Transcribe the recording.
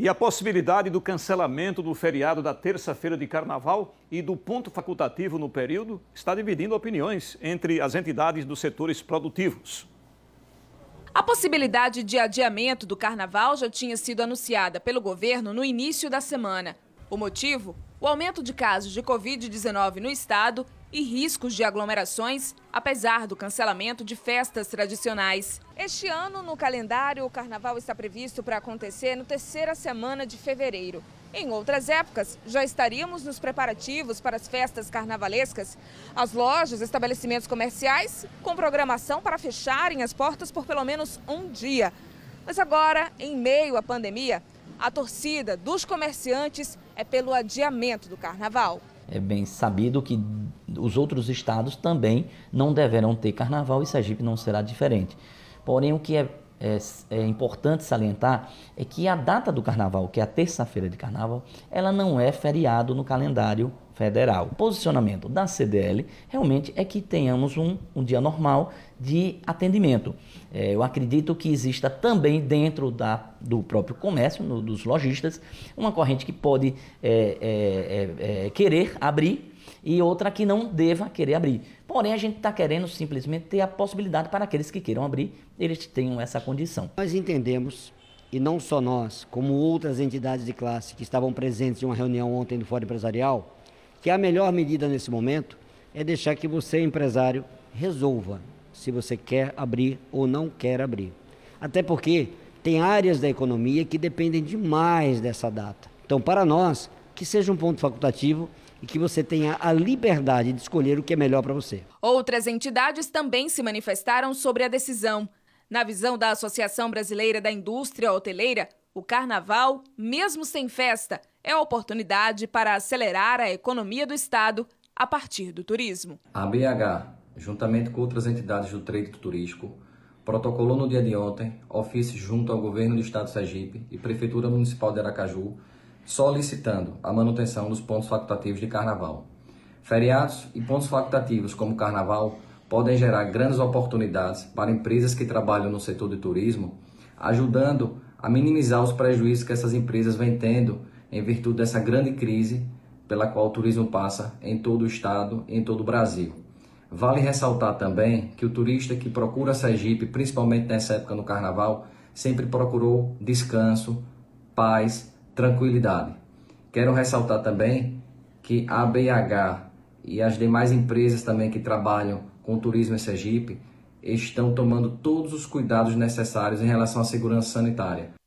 E a possibilidade do cancelamento do feriado da terça-feira de carnaval e do ponto facultativo no período está dividindo opiniões entre as entidades dos setores produtivos. A possibilidade de adiamento do carnaval já tinha sido anunciada pelo governo no início da semana. O motivo? O aumento de casos de Covid-19 no estado e riscos de aglomerações, apesar do cancelamento de festas tradicionais. Este ano, no calendário, o carnaval está previsto para acontecer no terceira semana de fevereiro. Em outras épocas, já estaríamos nos preparativos para as festas carnavalescas. As lojas, estabelecimentos comerciais, com programação para fecharem as portas por pelo menos um dia. Mas agora, em meio à pandemia, a torcida dos comerciantes é pelo adiamento do carnaval. É bem sabido que os outros estados também não deverão ter carnaval e Sergipe não será diferente. Porém, o que é, é, é importante salientar é que a data do carnaval, que é a terça-feira de carnaval, ela não é feriado no calendário federal. O posicionamento da CDL realmente é que tenhamos um, um dia normal de atendimento. É, eu acredito que exista também dentro da, do próprio comércio, no, dos lojistas, uma corrente que pode é, é, é, é querer abrir e outra que não deva querer abrir. Porém, a gente está querendo simplesmente ter a possibilidade para aqueles que queiram abrir, eles tenham essa condição. Nós entendemos, e não só nós, como outras entidades de classe que estavam presentes em uma reunião ontem do Fórum Empresarial, que a melhor medida nesse momento é deixar que você, empresário, resolva se você quer abrir ou não quer abrir. Até porque tem áreas da economia que dependem demais dessa data. Então, para nós, que seja um ponto facultativo e que você tenha a liberdade de escolher o que é melhor para você. Outras entidades também se manifestaram sobre a decisão. Na visão da Associação Brasileira da Indústria Hoteleira, o carnaval, mesmo sem festa, é oportunidade para acelerar a economia do Estado a partir do turismo. A BH, juntamente com outras entidades do crédito turístico, protocolou no dia de ontem ofício junto ao governo do Estado de Sergipe e Prefeitura Municipal de Aracaju solicitando a manutenção dos pontos facultativos de carnaval. Feriados e pontos facultativos como carnaval podem gerar grandes oportunidades para empresas que trabalham no setor de turismo, ajudando a minimizar os prejuízos que essas empresas vêm tendo em virtude dessa grande crise pela qual o turismo passa em todo o estado em todo o Brasil. Vale ressaltar também que o turista que procura Sergipe, principalmente nessa época no carnaval, sempre procurou descanso, paz, tranquilidade. Quero ressaltar também que a BH e as demais empresas também que trabalham com turismo em Sergipe estão tomando todos os cuidados necessários em relação à segurança sanitária